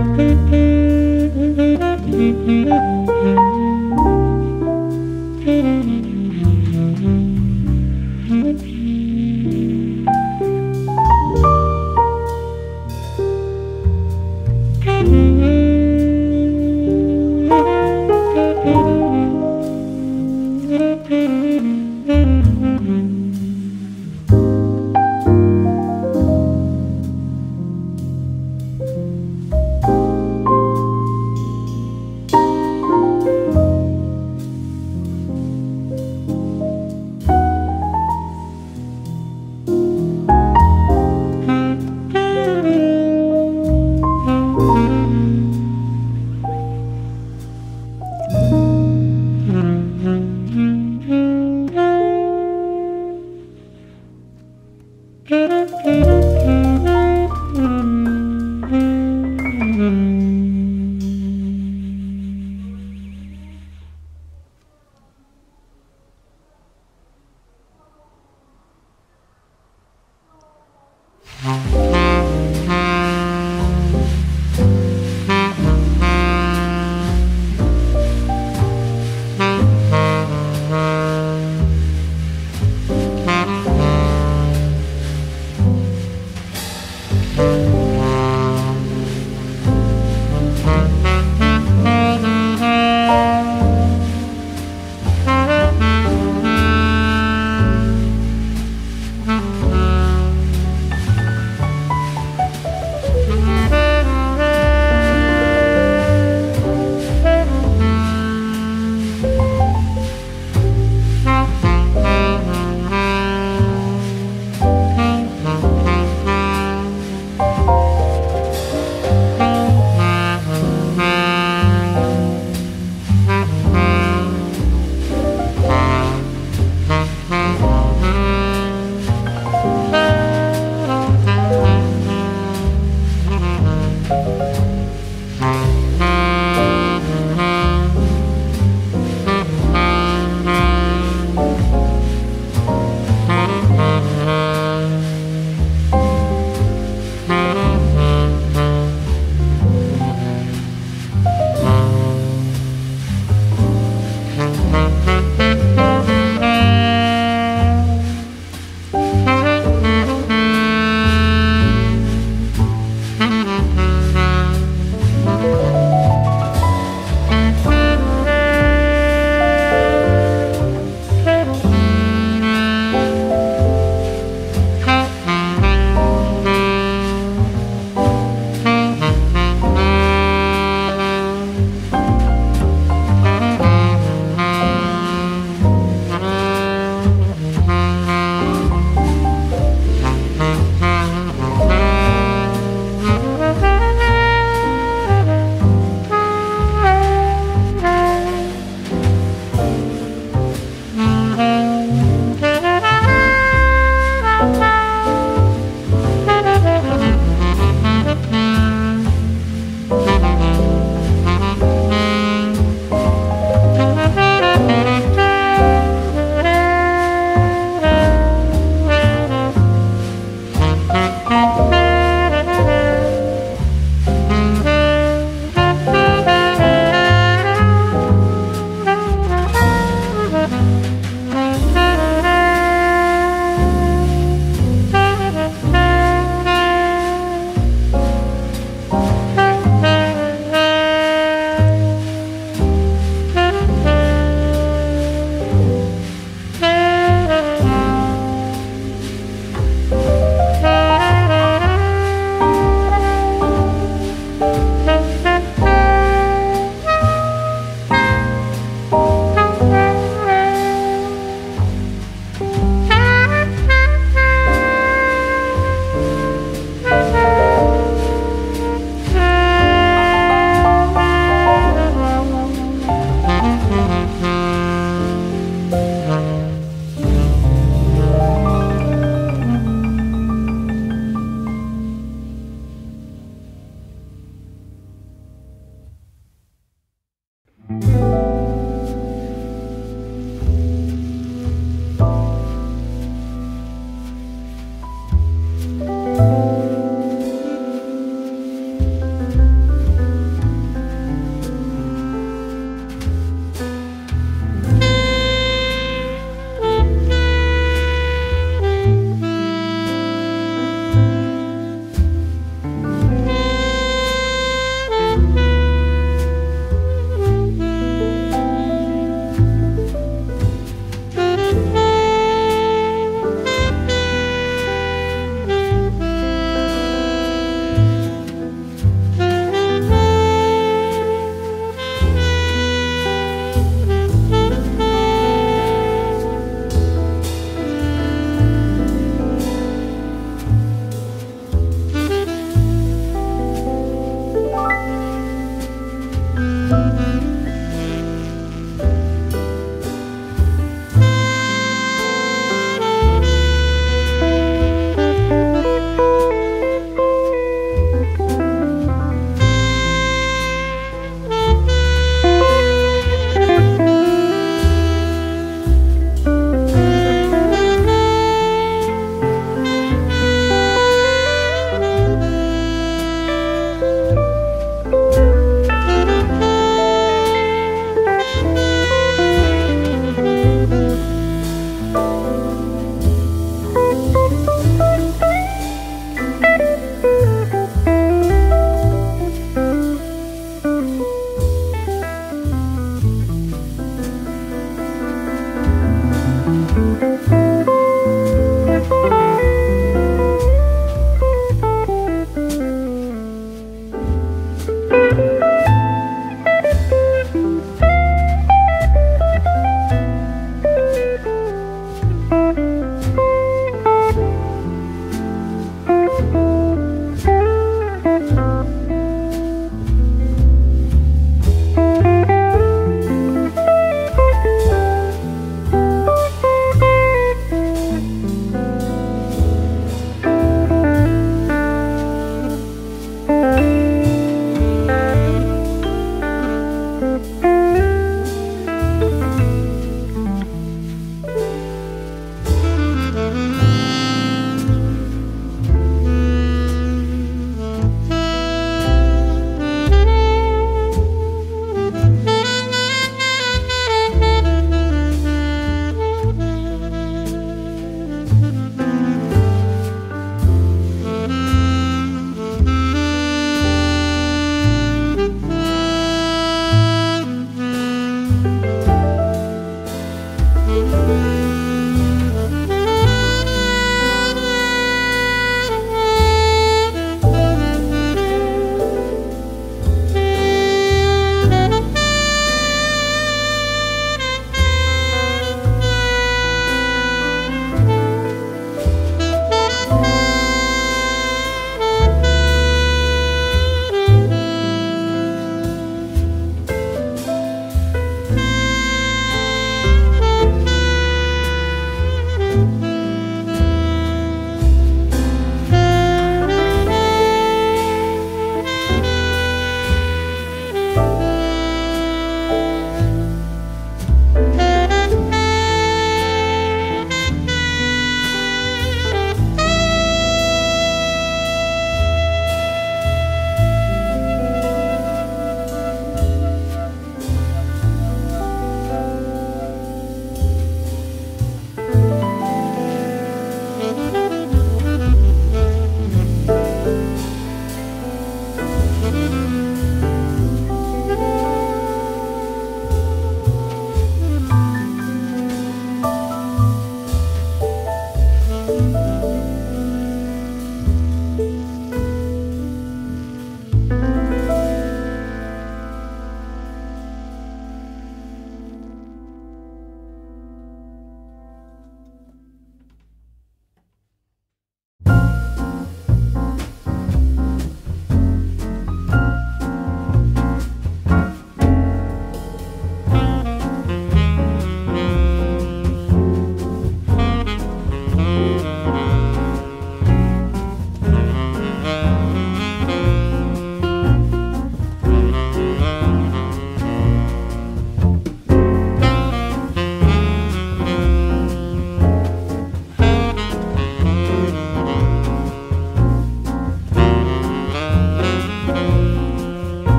Mm-hmm.